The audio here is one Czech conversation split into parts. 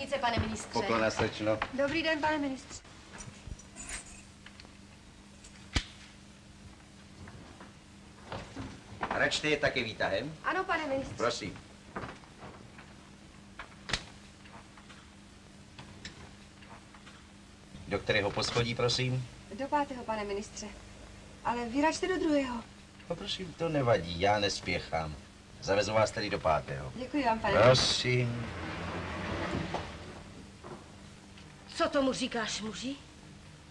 Stupnice, pane ministře. Poklona slečno. Dobrý den, pane ministře. Račte je taky výtahem? Ano, pane ministře. Prosím. Do kterého poschodí, prosím? Do pátého, pane ministře. Ale vyračte do druhého. No prosím, to nevadí, já nespěchám. Zavezu vás tedy do pátého. Děkuji vám, pane Prosím. Co tomu říkáš, muži?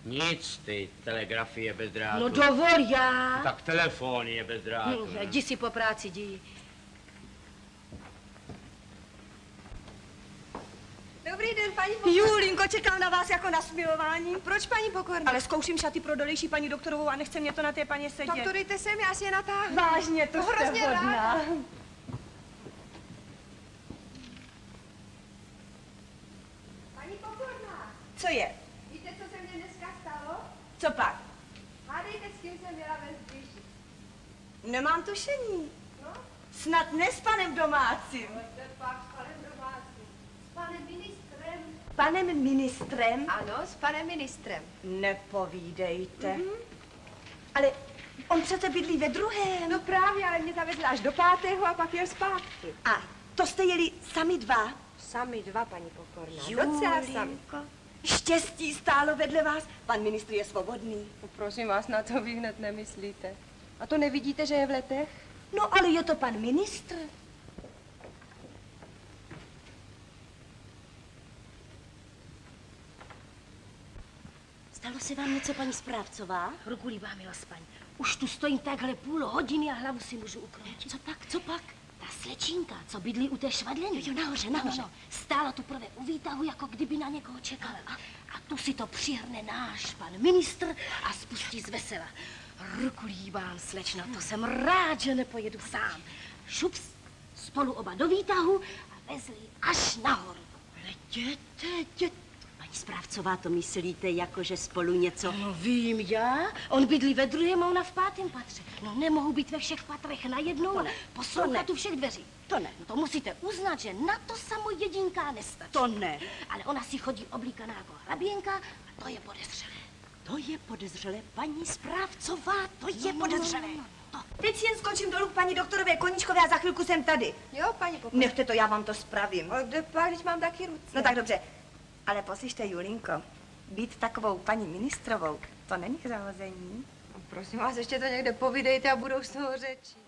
Nic, ty telegrafie bez drátu. No dovol já. Tak telefon je bez drátu. Ne? jdi si po práci, jdi. Dobrý den, paní Pokorná. Julinko, čekám na vás jako na smilování. Proč, paní Pokorná? Ale zkouším šaty pro dolejší paní doktorovou a nechce mě to na té paně sedět. Tak to dejte sem, já si je natáhnu. Vážně, to No, jste hrozně hodná. ráda. Paní Pokorná, Co je? víte, co se mně dneska stalo? Co pak? Hádejte, s kým jsem měla ve zběži. Nemám tušení. No, Snad ne s panem domácím. to pak s panem domácím. S panem ministrem. Panem ministrem? Ano, s panem ministrem. Nepovídejte. Ale on přece bydlí ve druhém. No právě, ale mě zavezl až do pátého a pak jel zpátky. A to jste jeli sami dva? Sami dva, paní Pokorná. Docela sami. Štěstí stálo vedle vás. Pan ministr je svobodný. Prosím vás, na to vy hned nemyslíte. A to nevidíte, že je v letech? No ale je to pan ministr. Stalo se vám něco, paní správcová? Ruku líbá, milá spaň. Už tu stojím takhle půl hodiny a hlavu si můžu ukrotit. Co pak, co pak? Ta slečínka, co bydlí u té švadleny. Jo, nahoře, nahoře. No, no. Stála tu prvé u výtahu, jako kdyby na někoho čekala. A, a tu si to přihrne náš pan ministr a spustí z vesela. Ruku líbám, slečno, to jsem rád, že nepojedu sám. Šups, spolu oba do výtahu a vezli až nahoru. Ale jděte, jděte. Paní správcová, to myslíte, jako že spolu něco... No vím já, on bydlí ve druhém a ona v pátém patře. No nemohu být ve všech patrech najednou To a ne, poslouchat to u všech dveří. To ne. No to musíte uznat, že na to samo jedinká nestačí. To ne. Ale ona si chodí oblíkaná jako hraběnka a to je podezřelé. To je podezřelé, paní správcová, to je No, no, podezřelé. no, no, Teď si jen skočím dolů k paní doktorové Koníčkové a za chvilku jsem tady. Jo, paní Pokorná. Nechte to, já vám to spravím. Ale kde pak, když mám taky ruce? No tak dobře. Ale poslyšte, Julinko, být takovou paní ministrovou, to není k zahození. Prosím vás, ještě to někde povídejte a budou z toho řeči.